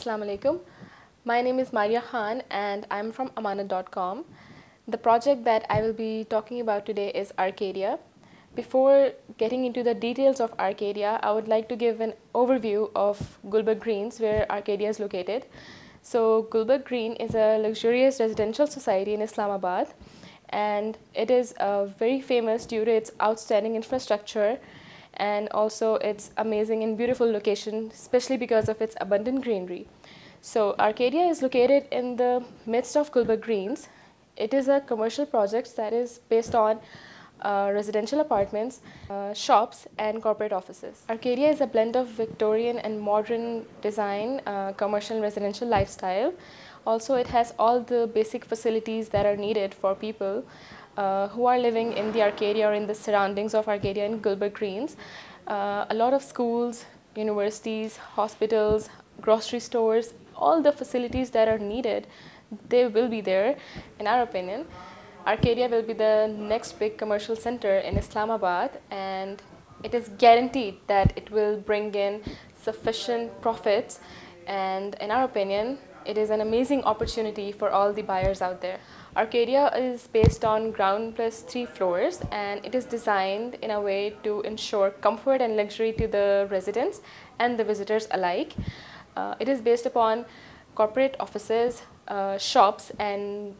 Assalamu alaikum. My name is Maria Khan and I'm from Ammanat.com. The project that I will be talking about today is Arcadia. Before getting into the details of Arcadia, I would like to give an overview of Gulberg Greens, where Arcadia is located. So, Gulberg Green is a luxurious residential society in Islamabad, and it is uh, very famous due to its outstanding infrastructure and also its amazing and beautiful location, especially because of its abundant greenery. So Arcadia is located in the midst of Gulberg Greens. It is a commercial project that is based on uh, residential apartments, uh, shops, and corporate offices. Arcadia is a blend of Victorian and modern design, uh, commercial and residential lifestyle. Also, it has all the basic facilities that are needed for people uh, who are living in the Arcadia or in the surroundings of Arcadia in Gulberg Greens. Uh, a lot of schools, universities, hospitals, grocery stores, all the facilities that are needed, they will be there, in our opinion. Arcadia will be the next big commercial center in Islamabad, and it is guaranteed that it will bring in sufficient profits. And in our opinion, it is an amazing opportunity for all the buyers out there. Arcadia is based on ground plus three floors and it is designed in a way to ensure comfort and luxury to the residents and the visitors alike. Uh, it is based upon corporate offices, uh, shops and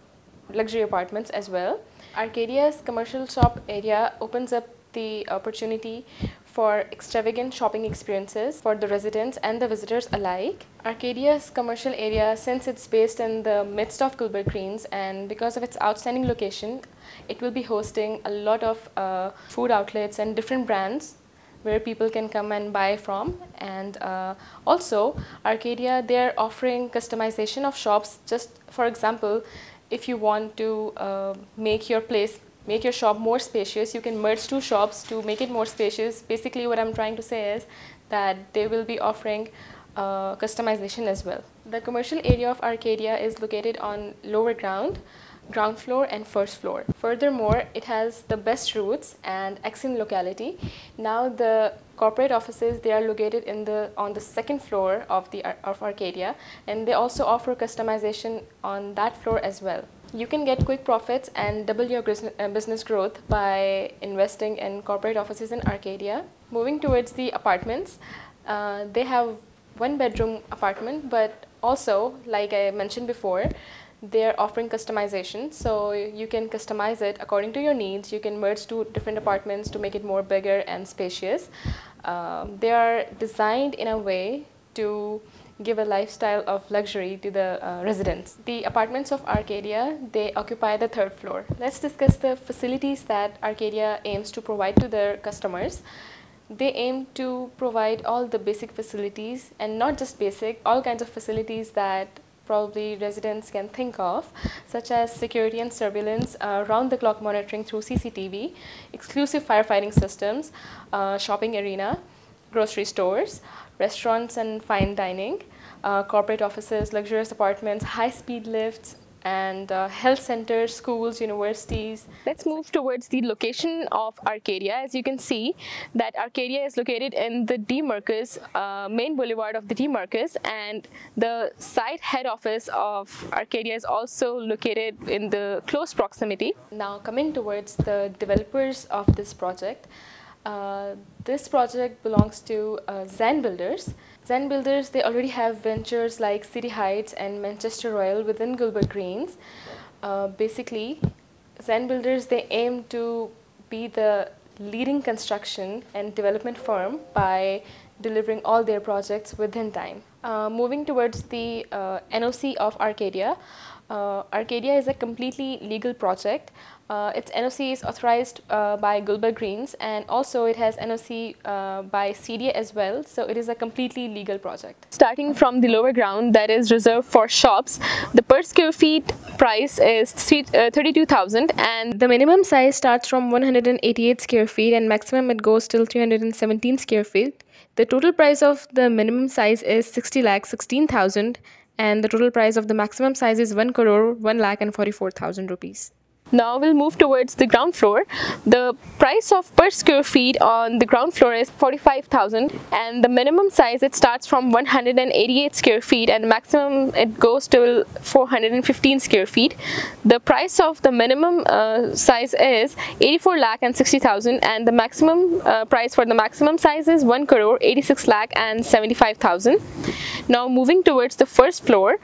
luxury apartments as well. Arcadia's commercial shop area opens up the opportunity for extravagant shopping experiences for the residents and the visitors alike. Arcadia's commercial area, since it's based in the midst of Gulberg Greens and because of its outstanding location, it will be hosting a lot of uh, food outlets and different brands where people can come and buy from and uh, also Arcadia they're offering customization of shops just for example if you want to uh, make your place make your shop more spacious. You can merge two shops to make it more spacious. Basically what I'm trying to say is that they will be offering uh, customization as well. The commercial area of Arcadia is located on lower ground, ground floor and first floor. Furthermore, it has the best routes and excellent locality. Now the corporate offices, they are located in the, on the second floor of, the, of Arcadia and they also offer customization on that floor as well. You can get quick profits and double your uh, business growth by investing in corporate offices in Arcadia. Moving towards the apartments, uh, they have one bedroom apartment, but also, like I mentioned before, they're offering customization. So you can customize it according to your needs. You can merge two different apartments to make it more bigger and spacious. Um, they are designed in a way to give a lifestyle of luxury to the uh, residents. The apartments of Arcadia, they occupy the third floor. Let's discuss the facilities that Arcadia aims to provide to their customers. They aim to provide all the basic facilities and not just basic, all kinds of facilities that probably residents can think of, such as security and surveillance, uh, round-the-clock monitoring through CCTV, exclusive firefighting systems, uh, shopping arena, grocery stores, restaurants and fine dining, uh, corporate offices, luxurious apartments, high-speed lifts, and uh, health centers, schools, universities. Let's move towards the location of Arcadia. As you can see that Arcadia is located in the D Markaz, uh, main boulevard of the D Markaz and the site head office of Arcadia is also located in the close proximity. Now coming towards the developers of this project, uh, this project belongs to uh, Zain Builders. Zain Builders, they already have ventures like Citi Heights and Manchester Royal within Gulberg Greens. Uh, basically, Zain Builders, they aim to be the leading construction and development firm by delivering all their projects within time. Uh, moving towards the uh, NOC of Arcadia, uh, Arcadia is a completely legal project. Uh, its NOC is authorized uh, by Gulberg Greens and also it has NOC uh, by CDA as well. So it is a completely legal project. Starting from the lower ground that is reserved for shops, the per square feet price is uh, 32,000 and the minimum size starts from 188 square feet and maximum it goes till 317 square feet. The total price of the minimum size is 60 lakh 16,000 and the total price of the maximum size is 1 crore 1 lakh and 44,000 rupees. Now we'll move towards the ground floor. The price of per square feet on the ground floor is 45,000 and the minimum size it starts from 188 square feet and maximum it goes to 415 square feet. The price of the minimum uh, size is 84 lakh and 60,000 and the maximum uh, price for the maximum size is 1 crore 86 lakh and 75,000. Now moving towards the first floor,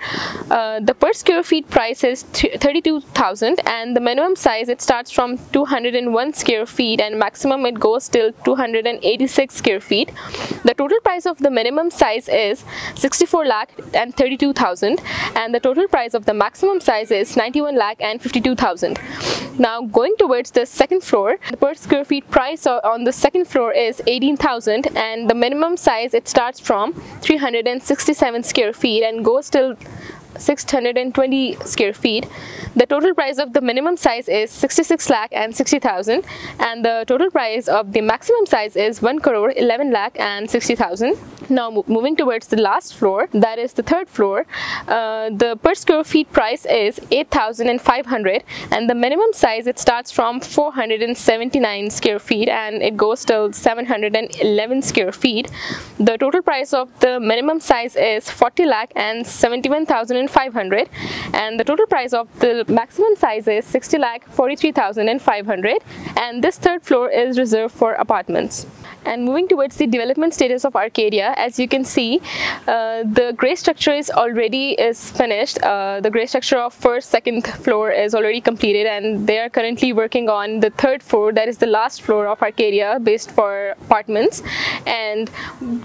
uh, the per square feet price is 32,000 and the minimum size it starts from 201 square feet and maximum it goes till 286 square feet. The total price of the minimum size is 64 lakh and 32,000 and the total price of the maximum size is 91 lakh and 52,000. Now going towards the second floor, the per square feet price on the second floor is 18,000 and the minimum size it starts from 360 67 square feet and goes till 620 square feet. The total price of the minimum size is 66 lakh and 60,000 and the total price of the maximum size is 1 crore 11 lakh and 60,000. Now moving towards the last floor, that is the third floor, uh, the per square feet price is 8,500 and the minimum size it starts from 479 square feet and it goes till 711 square feet. The total price of the minimum size is 40 lakh and 71,500 and the total price of the maximum size is 60 lakh 43,500 and this third floor is reserved for apartments. And moving towards the development status of Arcadia, as you can see, uh, the gray structure is already is finished. Uh, the gray structure of first, second floor is already completed and they are currently working on the third floor, that is the last floor of Arcadia based for apartments. And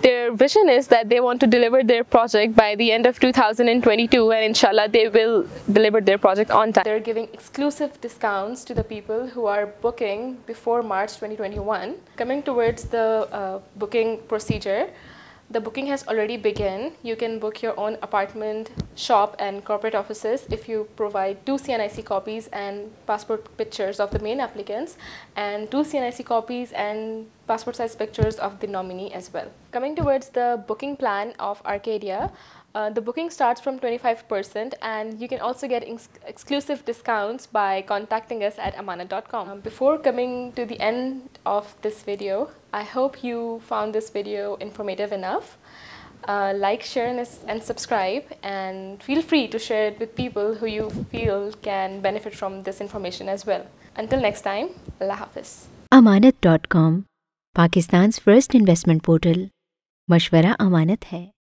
their vision is that they want to deliver their project by the end of 2022 and inshallah they will deliver their project on time. They're giving exclusive discounts to the people who are booking before March 2021. Coming towards the uh, booking procedure, the booking has already begun. You can book your own apartment, shop, and corporate offices if you provide two CNIC copies and passport pictures of the main applicants, and two CNIC copies and passport size pictures of the nominee as well. Coming towards the booking plan of Arcadia, uh, the booking starts from 25% and you can also get exclusive discounts by contacting us at ammanat.com. Um, before coming to the end of this video, I hope you found this video informative enough. Uh, like, share, and subscribe, and feel free to share it with people who you feel can benefit from this information as well. Until next time, Allah Hafiz. Ammanat.com, Pakistan's first investment portal. Mashwara Amanat hai.